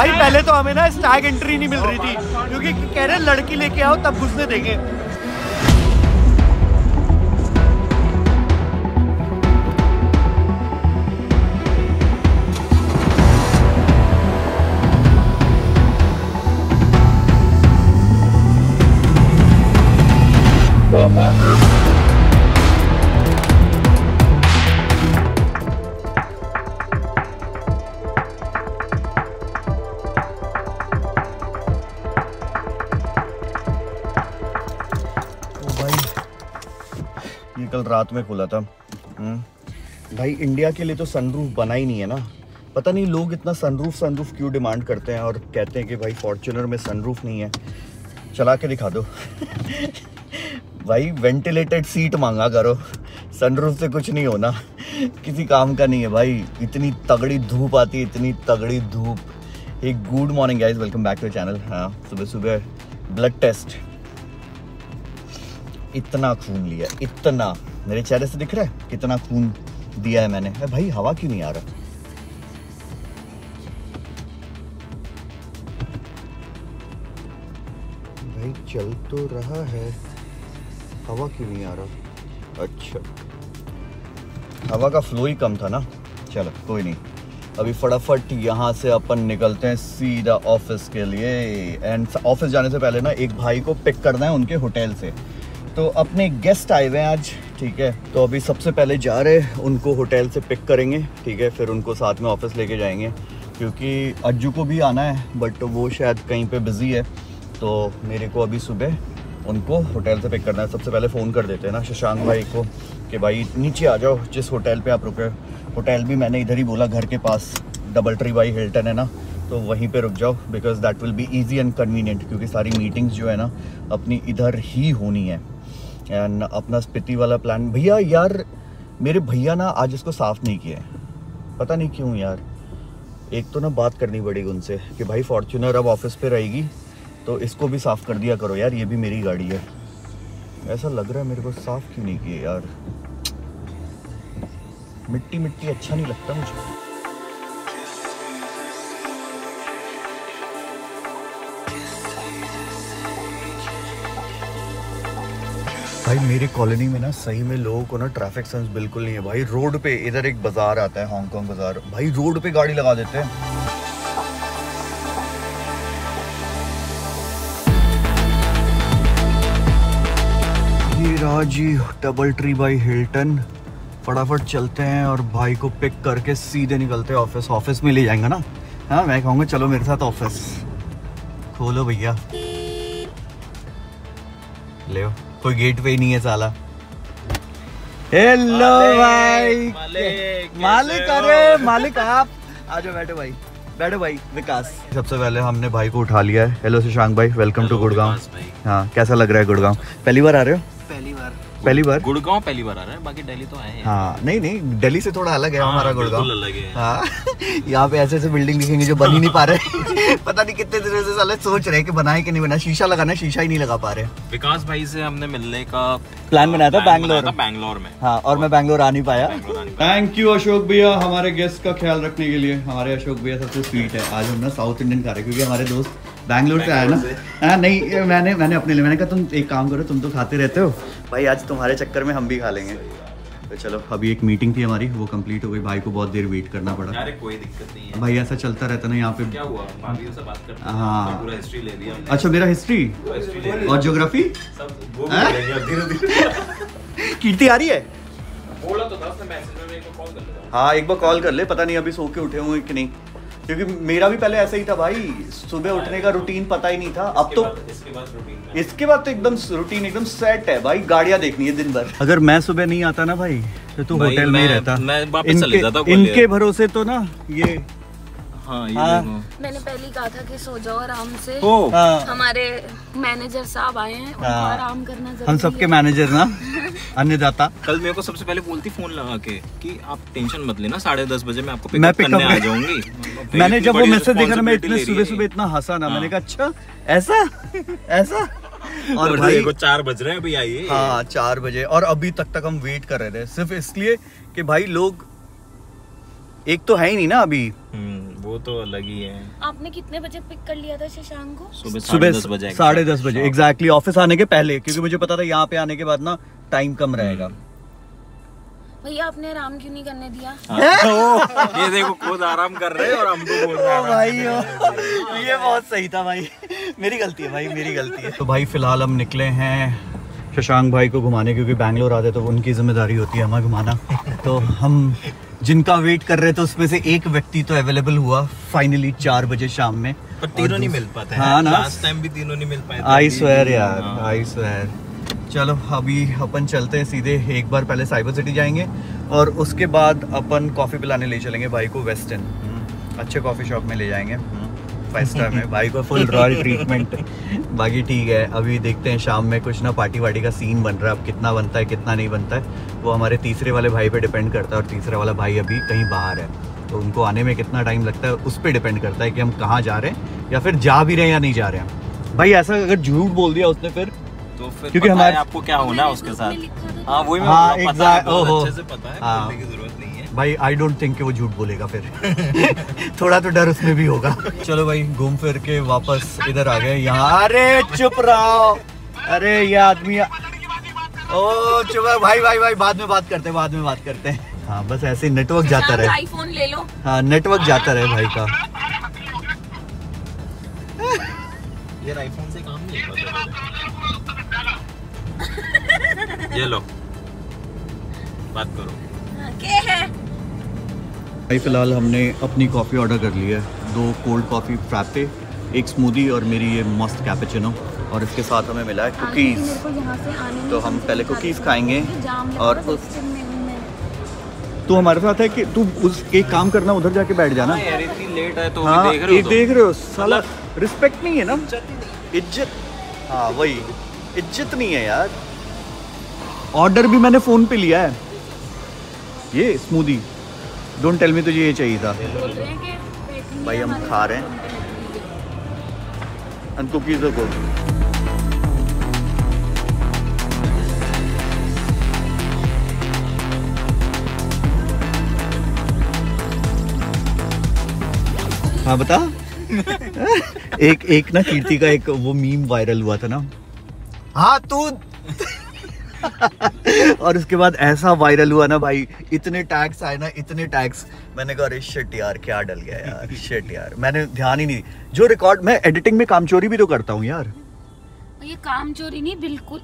भाई, पहले तो हमें ना स्टैग एंट्री नहीं मिल रही थी, क्योंकि कह रहे लड़की लेके आओ, तब घुसने देंगे। रात में खोला था। हम्म। भाई इंडिया के लिए तो सनरूफ बना ही नहीं है ना। पता नहीं लोग इतना सनरूफ सनरूफ क्यों डिमांड करते हैं और कहते हैं कि भाई फॉर्च्यूनर में सनरूफ नहीं है। चला के दिखा दो। भाई वेंटिलेटेड सीट मांगा करो। सनरूफ से कुछ नहीं होना। किसी काम का नहीं है भाई। इतनी तगड़ी धूप आती है, इतनी तगड़ी धूप। एक good morning guys welcome back to channel हाँ सुबह सुबह ब्लड टेस्ट इतना खून लिया इतना। मेरे चेहरे से दिख रहा है कितना खून दिया है मैंने। अरे भाई हवा क्यों नहीं आ रहा? भाई चल तो रहा है। हवा क्यों नहीं आ रहा? अच्छा। हवा का फ्लो ही कम था ना। चलो कोई नहीं। अभी फटाफट यहाँ से अपन निकलते हैं सीधा ऑफ़िस के लिए। एंड ऑफ़िस जाने से पहले ना एक भाई को पिक करना है उनके होटल से। तो अपने गेस्ट आए हुए हैं आज, ठीक है? तो अभी सबसे पहले जा रहे हैं, उनको होटल से पिक करेंगे, ठीक है? फिर उनको साथ में ऑफ़िस लेके जाएँगे, क्योंकि अज्जू को भी आना है बट वो शायद कहीं पे बिज़ी है। तो मेरे को अभी सुबह उनको होटल से पिक करना है। सबसे पहले फ़ोन कर देते हैं ना शशांक भाई को, कि भाई, नीचे आ जाओ, जिस होटल पे आप रुके होटल भी मैंने इधर ही बोला, घर के पास डबल ट्री बाई हिल्टन है ना? तो वहीं पे रुक जाओ because that will be easy and convenient क्योंकि सारी मीटिंग्स जो है ना, अपनी इधर ही होनी है। एंड अपना स्पिति वाला प्लान भैया यार, मेरे भैया ना आज इसको साफ़ नहीं किया है पता नहीं क्यों यार। एक तो ना बात करनी पड़ेगी उनसे कि भाई फॉर्च्यूनर अब ऑफ़िस पे रहेगी तो इसको भी साफ़ कर दिया करो यार, ये भी मेरी गाड़ी है। ऐसा लग रहा है मेरे को साफ़ क्यों नहीं किए यार। मिट्टी मिट्टी अच्छा नहीं लगता मुझे। भाई, मेरे कॉलोनी में ना सही में लोगों को ना ट्रैफ़िक सेंस बिल्कुल नहीं है भाई। रोड पे इधर एक बाज़ार आता है हांगकांग बाज़ार। भाई, रोड पे गाड़ी लगा देते हैं। ये रहा जी डबल ट्री बाई हिल्टन फटाफट चलते हैं और भाई को पिक करके सीधे निकलते हैं ऑफ़िस ऑफ़िस में ले जाएँगे ना? हाँ मैं कहूँगा, चलो मेरे साथ ऑफ़िस खोलो भैया। ले कोई गेट ही नहीं है साला। हेलो भाई। मालिक, मालिक अरे मालिक आप आ जाओ बैठो भाई। बैठो भाई विकास। सबसे पहले हमने भाई को उठा लिया है। हेलो शशांक भाई वेलकम टू गुड़गांव। हाँ कैसा लग रहा है गुड़गांव? पहली बार आ रहे हो? पहली बार? गुड़गांव पहली बार आ रहा है बाकी दिल्ली तो आए हैं। हाँ नहीं नहीं दिल्ली से थोड़ा अलग है हाँ, हमारा गुड़गांव। अलग है। हाँ यहाँ पे ऐसे ऐसे बिल्डिंग दिखेंगे जो बन ही नहीं पा रहे। पता नहीं कितने दिनों से साले सोच रहे हैं कि बनाए कि नहीं बनाए। शीशा लगाना शीशा ही नहीं लगा पा रहे। विकास भाई से हमने मिलने का प्लान बनाया था बैंगलोर बैंगलोर में। हाँ और मैं बैंगलोर आ नहीं पाया। थैंक यू अशोक भैया हमारे गेस्ट का ख्याल रखने के लिए। हमारे अशोक भैया सबसे स्वीट है। आज हम ना साउथ इंडियन खा रहे हैं, क्योंकि हमारे दोस्त बैंगलोर से आया ना? हाँ नहीं मैंने मैंने अपने लिए मैंने कहा तुम एक काम करो तुम तो खाते रहते हो। भाई आज तुम्हारे चक्कर में हम भी खा लेंगे। तो चलो। अभी एक मीटिंग थी हमारी वो कंप्लीट हो गई। भाई को बहुत देर वेट करना पड़ा। अरे कोई दिक्कत नहीं है। भाई ऐसा चलता रहता ना यहाँ पे। क्या हुआ? भाभी से बात करते हाँ। तो पूरा हिस्ट्री ले लिया हमने। अच्छा मेरा हिस्ट्री और ज्योग्राफी सब वो भी ले लिया धीरे धीरे। कीर्ति आ रही है? बोला तो था मैसेज में मेरे को कॉल कर लेता हाँ एक बार कॉल कर ले पता नहीं अभी सो के उठे हुए कि नहीं। क्योंकि मेरा भी पहले ऐसा ही था भाई। सुबह उठने का रूटीन पता ही नहीं था। अब तो इसके बाद रूटीन में इसके बाद तो एकदम रूटीन एकदम सेट है भाई। गाड़ियाँ देखनी है दिन भर। अगर मैं सुबह नहीं आता ना भाई तो तू होटल में ही रहता। मैं वापस चले जाता इनके, भरोसे तो ना ये हाँ ये हाँ। मैंने पहले कहा था कि सो जाओ आराम से। ओ। हाँ, हमारे मैनेजर साहब आए हैं हाँ। आराम करना ज़रूरी हम सबके। मैनेजर ना अन्नदाता। कल मेरे को सबसे पहले बोलती फ़ोन लगा के कि आप टेंशन मत लेना साढ़े दस बजे मैं आपको मैं पिकअप करने आ जाऊँगी। मैंने जब वो मैसेज देखा ना मैं इतने सुबह सुबह इतना हंसा ना। मैंने हाँ। कहा अच्छा ऐसा? ऐसा? और भाई देखो चार बज रहे हैं अभी आइए। हाँ चार बजे। और अभी तक तक हम वेट कर रहे थे। सिर्फ़ इसलिए कि भाई लोग एक तो है ही नहीं ना अभी। हम्म, वो तो अलग ही है। आपने कितने बजे पिक कर लिया था शशांक को? सुबह साढ़े दस बजे साढ़े दस बजे एग्जैक्टली ऑफ़िस आने के पहले क्योंकि मुझे पता था यहाँ पे आने के बाद ना टाइम कम रहेगा। भैया आपने आराम क्यों नहीं करने दिया? ये देखो खुद आराम कर रहे हैं और हमको बोल रहे हैं भाई ओ, ये बहुत सही था भाई। मेरी गलती है भाई मेरी गलती है। तो भाई फ़िलहाल हम निकले हैं शशांक भाई को घुमाने क्योंकि बैंगलोर आते तो उनकी ज़िम्मेदारी होती है हमें घुमाना। तो हम जिनका वेट कर रहे थे उसमें से एक व्यक्ति तो अवेलेबल हुआ फाइनली चार बजे शाम में। पर तीनों नहीं मिल पाते हाँ ना। लास्ट टाइम भी तीनों नहीं मिल पाए आई स्वेयर यार हाँ। आई स्वेयर चलो, अभी अपन चलते हैं, सीधे एक बार पहले साइबर सिटी जाएँगे और उसके बाद अपन कॉफ़ी पिलाने ले चलेंगे भाई को वेस्टर्न अच्छे कॉफ़ी शॉप में ले जाएँगे। फाइव स्टार में। भाई को फुल रॉयल ट्रीटमेंट बाकी ठीक है, अभी देखते हैं शाम में कुछ ना पार्टी वार्टी का सीन बन रहा है। अब कितना बनता है, कितना नहीं बनता है, वो हमारे तीसरे वाले भाई पे डिपेंड करता है और तीसरा वाला भाई अभी कहीं बाहर है। तो उनको आने में कितना टाइम लगता है, उस पर डिपेंड करता है कि हम कहाँ जा रहे हैं या फिर जा भी रहे हैं या नहीं जा रहे हैं। भाई ऐसा अगर झूठ बोल दिया उसने फिर तो फिर क्योंकि हमारे- आपको क्या होना है उसके साथ? हाँ वही हाँ, है। अच्छे से पता है हाँ। बोलने की ज़रूरत नहीं है। भाई आई डोंट थिंक कि वो झूठ बोलेगा फिर। थोड़ा तो डर उसमें भी होगा। चलो भाई घूम फिर के वापस इधर आ गए यहाँ। अरे चुप रहो। अरे ये आदमी ओ चुप रहो, भाई भाई भाई बाद में बात करते हैं बाद में बात करते हैं। हाँ बस ऐसे ही नेटवर्क जाता रहे। आईफोन ले लो। हाँ नेटवर्क जाता रहे भाई का। ये आईफोन से काम नहीं होता। ये लो। बात करो। के है? भाई फ़िलहाल हमने अपनी कॉफ़ी ऑर्डर कर ली है। दो कोल्ड कॉफ़ी फ्रैपे एक स्मूदी और मेरी ये मस्त कैपेचिनो और इसके साथ हमें मिला है कुकीज़ तो हम पहले दिक्कत खाएँगे है, और उस- system में हूँ मैं। तू हमारे साथ है कि तू उस एक काम करना उधर जाके बैठ जाना। हाँ यार इतनी लेट है तो हाँ देख रहे हो देख। रहे हो साला रिस्पेक्ट नहीं है ना? इज़्ज़त। हाँ वही। इज़्ज़त नहीं है यार। ऑर्डर भी मैंने फ़ोन पे लिया है। ये स्मूदी डोंट टेल मी तुझे ये चाहिए था। भाई हम खा रहे हैं। एंड कुकीज को। हाँ बता। एक एक ना कीर्ति का एक वो मीम वायरल हुआ था ना। हाँ तू और उसके बाद ऐसा वायरल हुआ ना भाई इतने टैग्स आए ना इतने टैग्स मैंने कहा अरे शिट यार क्या डल गया यार शिट यार। मैंने ध्यान ही नहीं जो रिकॉर्ड मैं एडिटिंग में काम चोरी भी तो करता हूँ यार। ये काम चोरी नहीं बिल्कुल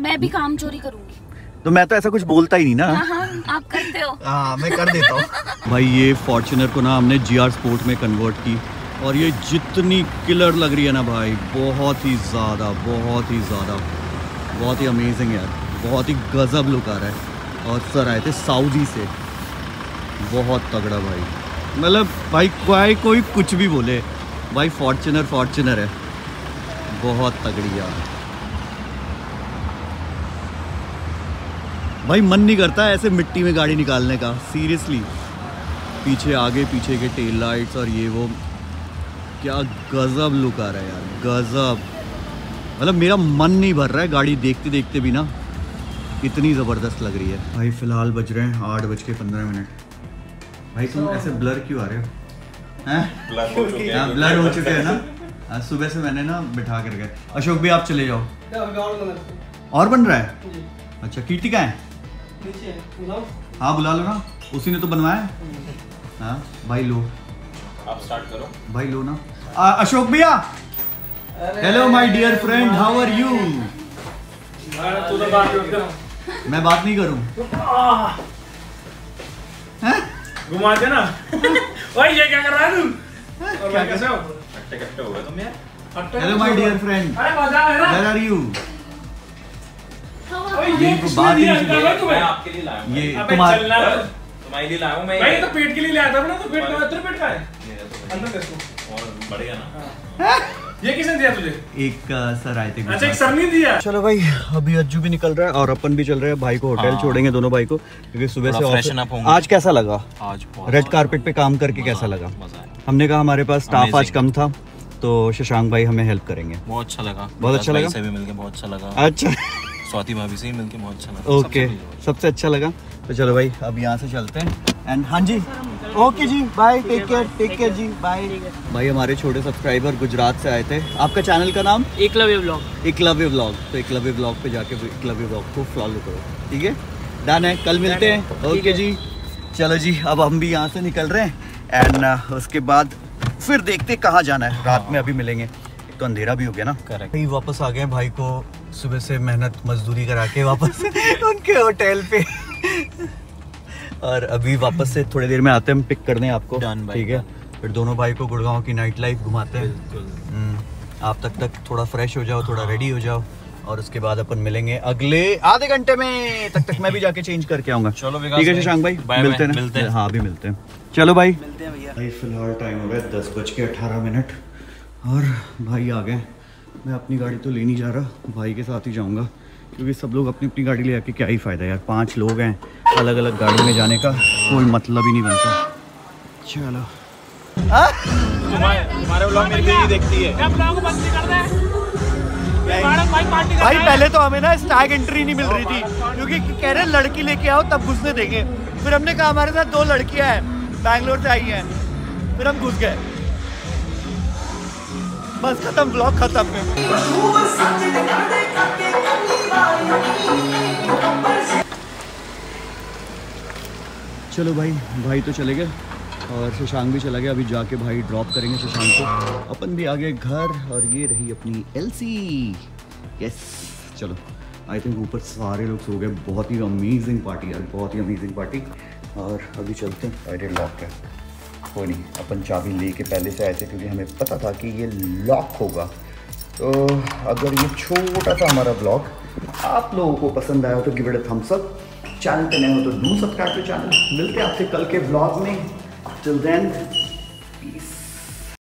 मैं भी काम चोरी करूँगी। तो मैं तो ऐसा कुछ बोलता ही नहीं ना। हाँ हाँ आप करते हो। हाँ मैं कर देता हूँ। भाई ये फॉर्चुनर को ना हमने जी आर स्पोर्ट में कन्वर्ट की। और ये जितनी किलर लग रही है ना भाई, बहुत ही ज़्यादा, बहुत ही ज़्यादा। बहुत ही अमेजिंग यार। बहुत ही गजब लुक आ रहा है। और सर आए थे सऊदी से। बहुत तगड़ा भाई। मतलब भाई, कोई कोई कुछ भी बोले, भाई फॉर्चुनर फॉर्चुनर है। बहुत तगड़ी यार। भाई मन नहीं करता ऐसे मिट्टी में गाड़ी निकालने का सीरियसली पीछे आगे, पीछे के टेल लाइट्स और ये वो। क्या गजब लुक आ रहा है यार गजब। मतलब मेरा मन नहीं भर रहा है गाड़ी देखते देखते भी ना। इतनी ज़बरदस्त लग रही है। भाई फ़िलहाल बज रहे हैं आठ बज के पंद्रह मिनट। भाई तुम ऐसे ब्लर क्यों आ रहे हो? हैं? हाँ ब्लर हो चुके हैं ना? हाँ, सुबह से मैंने ना बिठा कर गए अशोक भी आप चले जाओ। और बन रहा है। अच्छा कीर्ति का है? हाँ बुला लो ना। उसी ने तो बनवाया हाँ भाई लो। आप स्टार्ट करो। भाई लो ना। आ, अशोक भैया। Hello my dear friend how are you मैं बात नहीं करूँ। घुमा दे ना। भाई ये क्या कर रहा है तू? और कैसे हो? कट्टे कट्टे हो गए तुम यार। हेलो माय डियर फ्रेंड अरे मज़ा है ना। वेयर आर यू ओए ये ये बात ही नहीं मैं तुम्हें आपके लिए लाया हूँ ये तुम्हारा चलना। तुम्हारे लिए लाया हूँ मैं। भाई तो पेट के लिए लाया था ना तो पेट का तेरे पेट का है? तो अंदर कैसे और बढ़िया ना। ये किसने दिया तुझे? एक सर आए थे। अच्छा एक सर नहीं दिया। चलो भाई अभी अज्जू भी निकल रहा है और अपन भी चल रहे हैं। भाई को होटल हाँ। छोड़ेंगे दोनों भाई को क्योंकि सुबह से। आज कैसा लगा? आज रेड कारपेट पे काम करके कैसा लगा? हमने कहा हमारे पास स्टाफ आज कम था तो शशांक भाई हमें हेल्प करेंगे। बहुत अच्छा लगा। बहुत अच्छा लगा? से भी मिलके बहुत अच्छा लगा। अच्छा। स्वाति भाभी से ही मिलके बहुत अच्छा लगा। ओके सबसे अच्छा लगा? तो चलो भाई अब यहाँ से चलते हैं। एंड हाँ जी ओके जी bye take care take care जी बाय भाई हमारे छोटे सब्सक्राइबर गुजरात से आए थे। आपका चैनल का नाम? एकलव्य ब्लॉग एकलव्य व्लॉग तो एकलव्य व्लॉग पे जाके एकलव्य व्लॉग को फॉलो करो। ठीक है? डन है कल मिलते हैं। ओके जी। चलो जी अब हम भी यहाँ से निकल रहे हैं। एंड उसके बाद फिर देखते कहाँ जाना है। रात में अभी मिलेंगे। तो अंधेरा भी हो गया ना। Correct. भाई वापस आ गए भाई को। सुबह से मेहनत मजदूरी करा के वापस। उनके होटल पे। और अभी वापस से थोड़ी देर में आते हैं हम पिक करने आपको ठीक है? फिर दोनों भाई को गुड़गांव की नाइट लाइफ घुमाते हैं। हम्म, आप तक तक थोड़ा फ्रेश हो जाओ थोड़ा रेडी हो जाओ और उसके बाद अपन मिलेंगे अगले आधे घंटे में। तक तक मैं भी जाके चेंज करके आऊँगा। चलो ठीक है शशांक भाई मिलते हैं मिलते हैं। हाँ अभी मिलते हैं। चलो भाई। मिलते हैं भैया। भाई फ़िलहाल टाइम हो गया दस बज के अठारह मिनट और भाई आ गए मैं अपनी गाड़ी तो ले नहीं जा रहा भाई के साथ ही जाऊँगा। क्योंकि सब लोग अपनी अपनी गाड़ी ले आके क्या ही फ़ायदा यार पाँच लोग हैं अलग अलग गाड़ी में जाने का कोई मतलब ही नहीं बनता। चलो। तुम्हारे तुम्हारे ब्लॉग मेरी बीवी देखती है। भाई पहले तो हमें ना स्टैग एंट्री नहीं मिल रही थी क्योंकि कह रहे हैं लड़की लेके आओ तब घुसने देंगे। फिर हमने कहा हमारे साथ दो लड़कियाँ हैं बैंगलोर से आई हैं। फिर हम घुस गए। बस खत्म ब्लॉग खत्म। चलो भाई भाई तो चले गए और शशांक भी चला गया। अभी जाके भाई ड्रॉप करेंगे शशांक को। अपन भी आ गए घर और ये रही अपनी एलसी यस चलो। आई थिंक ऊपर सारे लोग सो गए। बहुत ही अमेजिंग पार्टी यार, बहुत ही अमेजिंग पार्टी और अभी चलते हैं। अरे लॉक है। कोई नहीं, अपन चाबी लेके पहले से आए थे क्योंकि हमें पता था कि ये लॉक होगा। तो अगर ये छोटा सा हमारा ब्लॉग आप लोगों को पसंद आया हो तो give it a thumbs up channel पे नए हो तो डू सब्सक्राइब टू चैनल मिलते हैं आपसे कल के ब्लॉग में। Till then